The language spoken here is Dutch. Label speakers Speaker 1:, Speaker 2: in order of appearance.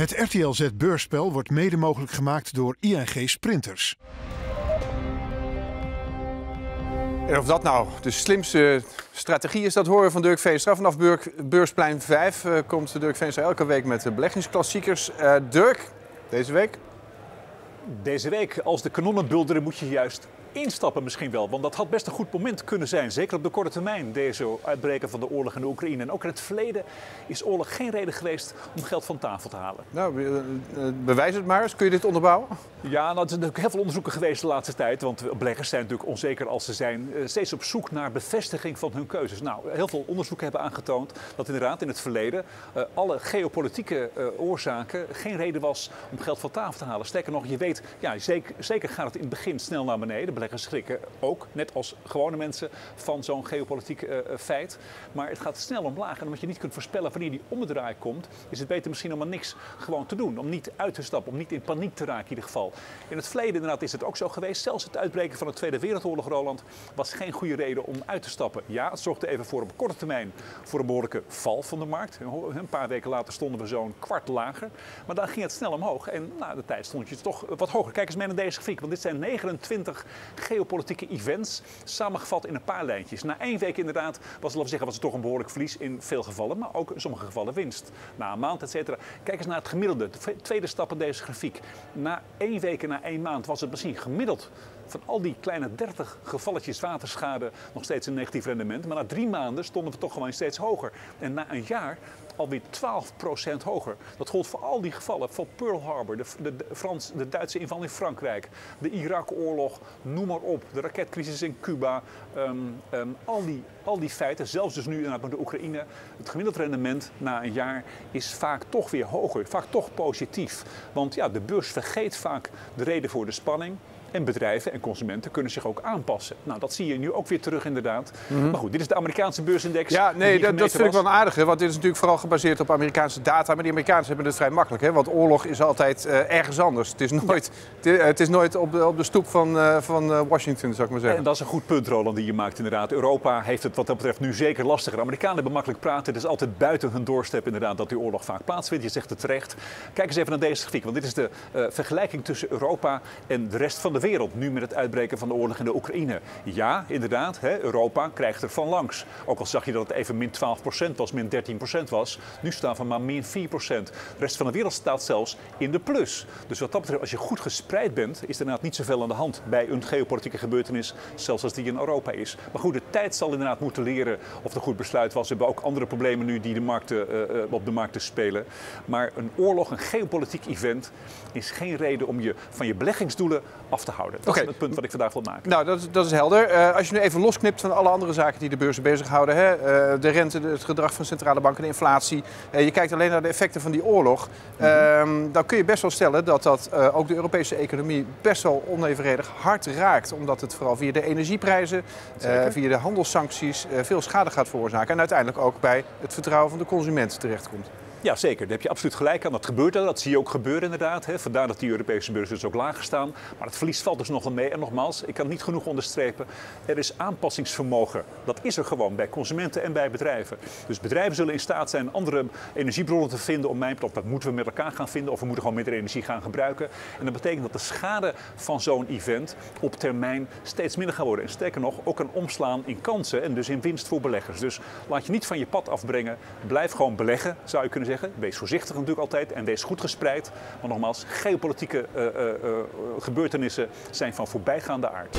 Speaker 1: Het RTL Z beursspel wordt mede mogelijk gemaakt door ING Sprinters.
Speaker 2: En of dat nou de slimste strategie is, dat horen van Dirk Veenstra. Vanaf Beursplein 5 uh, komt Dirk Veenstra elke week met de beleggingsklassiekers. Uh, Dirk, deze week?
Speaker 3: Deze week, als de kanonnen bulderen, moet je juist instappen misschien wel. Want dat had best een goed moment kunnen zijn. Zeker op de korte termijn, deze uitbreken van de oorlog in de Oekraïne. En ook in het verleden is oorlog geen reden geweest om geld van tafel te halen.
Speaker 2: Nou, eh, eh, bewijs het maar eens. Kun je dit onderbouwen?
Speaker 3: Ja, nou, er zijn natuurlijk heel veel onderzoeken geweest de laatste tijd. Want beleggers zijn natuurlijk onzeker als ze zijn. Eh, steeds op zoek naar bevestiging van hun keuzes. Nou, heel veel onderzoeken hebben aangetoond dat inderdaad in het verleden alle geopolitieke oorzaken geen reden was om geld van tafel te halen. Sterker nog, je weet, ja, zeker, zeker gaat het in het begin snel naar beneden beleggers schrikken ook, net als gewone mensen, van zo'n geopolitiek uh, feit. Maar het gaat snel omlaag. En omdat je niet kunt voorspellen wanneer die omdraai komt, is het beter misschien om niks gewoon te doen. Om niet uit te stappen, om niet in paniek te raken in ieder geval. In het verleden inderdaad is het ook zo geweest. Zelfs het uitbreken van de Tweede Wereldoorlog, Roland, was geen goede reden om uit te stappen. Ja, het zorgde even voor op korte termijn voor een behoorlijke val van de markt. Een paar weken later stonden we zo'n kwart lager. Maar dan ging het snel omhoog. En na de tijd stond je toch wat hoger. Kijk eens mee naar deze grafiek, want dit zijn 29 geopolitieke events samengevat in een paar lijntjes. Na één week inderdaad was, laten we zeggen, was het toch een behoorlijk verlies in veel gevallen, maar ook in sommige gevallen winst. Na een maand, et cetera. Kijk eens naar het gemiddelde, de tweede stap in deze grafiek. Na één week en na één maand was het misschien gemiddeld van al die kleine 30 gevalletjes waterschade nog steeds een negatief rendement. Maar na drie maanden stonden we toch gewoon steeds hoger. En na een jaar alweer 12% hoger. Dat gold voor al die gevallen. Voor Pearl Harbor, de, de, Frans, de Duitse inval in Frankrijk, de Irak-oorlog, noem maar op. De raketcrisis in Cuba. Um, um, al, die, al die feiten, zelfs dus nu met de Oekraïne. Het gemiddeld rendement na een jaar is vaak toch weer hoger. Vaak toch positief. Want ja, de beurs vergeet vaak de reden voor de spanning. En bedrijven en consumenten kunnen zich ook aanpassen. Nou, dat zie je nu ook weer terug inderdaad. Maar goed, dit is de Amerikaanse beursindex.
Speaker 2: Ja, nee, dat, dat vind ik wel aardig. Hè, want dit is natuurlijk vooral gebaseerd op Amerikaanse data. Maar die Amerikanen hebben het vrij makkelijk. Hè, want oorlog is altijd uh, ergens anders. Het is nooit, ja. het is nooit op, de, op de stoep van, uh, van uh, Washington, zou ik maar zeggen.
Speaker 3: En dat is een goed punt, Roland, die je maakt inderdaad. Europa heeft het wat dat betreft nu zeker lastiger. Amerikanen hebben makkelijk praten. Het is altijd buiten hun doorstep inderdaad dat die oorlog vaak plaatsvindt. Je zegt het terecht. Kijk eens even naar deze grafiek. Want dit is de vergelijking tussen Europa en de rest van de wereld. Nu met het uitbreken van de oorlog in de Oekraïne. Ja, inderdaad, hè, Europa krijgt er van langs. Ook al zag je dat het even min 12% was, min 13% was. Nu staan we maar min 4%. De rest van de wereld staat zelfs in de plus. Dus wat dat betreft, als je goed gespreid bent, is er inderdaad niet zoveel aan de hand bij een geopolitieke gebeurtenis, zelfs als die in Europa is. Maar goed, de tijd zal inderdaad moeten leren of het goed besluit was. We hebben ook andere problemen nu die de markten, uh, op de markten spelen. Maar een oorlog, een geopolitiek event, is geen reden om je van je beleggingsdoelen af te houden. Dat is het punt wat ik vandaag wil maken.
Speaker 2: Nou, dat, dat is helder. Uh, als je nu even losknipt van alle andere zaken die de beurzen bezighouden, hè, uh, de rente, het gedrag van centrale banken, de inflatie, uh, je kijkt alleen naar de effecten van die oorlog, mm -hmm. dan kun je best wel stellen dat dat ook de Europese economie best wel onevenredig hard raakt. Omdat het vooral via de energieprijzen, via de handelssancties veel schade gaat veroorzaken. En uiteindelijk ook bij het vertrouwen van de consument terechtkomt.
Speaker 3: Ja, zeker. Daar heb je absoluut gelijk aan. Dat gebeurt al. Dat zie je ook gebeuren inderdaad. Hè. Vandaar dat die Europese beurzen dus ook lager staan. Maar het verlies valt dus nog wel mee. En nogmaals, ik kan niet genoeg onderstrepen. Er is aanpassingsvermogen. Dat is er gewoon bij consumenten en bij bedrijven. Dus bedrijven zullen in staat zijn andere energiebronnen te vinden. Om mijn of dat moeten we met elkaar gaan vinden. Of we moeten gewoon minder energie gaan gebruiken. En dat betekent dat de schade van zo'n event op termijn steeds minder gaat worden. En sterker nog, ook een omslaan in kansen en dus in winst voor beleggers. Dus laat je niet van je pad afbrengen. Blijf gewoon beleggen, zou je kunnen zeggen. Wees voorzichtig natuurlijk altijd en wees goed gespreid. Maar nogmaals, geopolitieke uh, uh, gebeurtenissen zijn van voorbijgaande aard.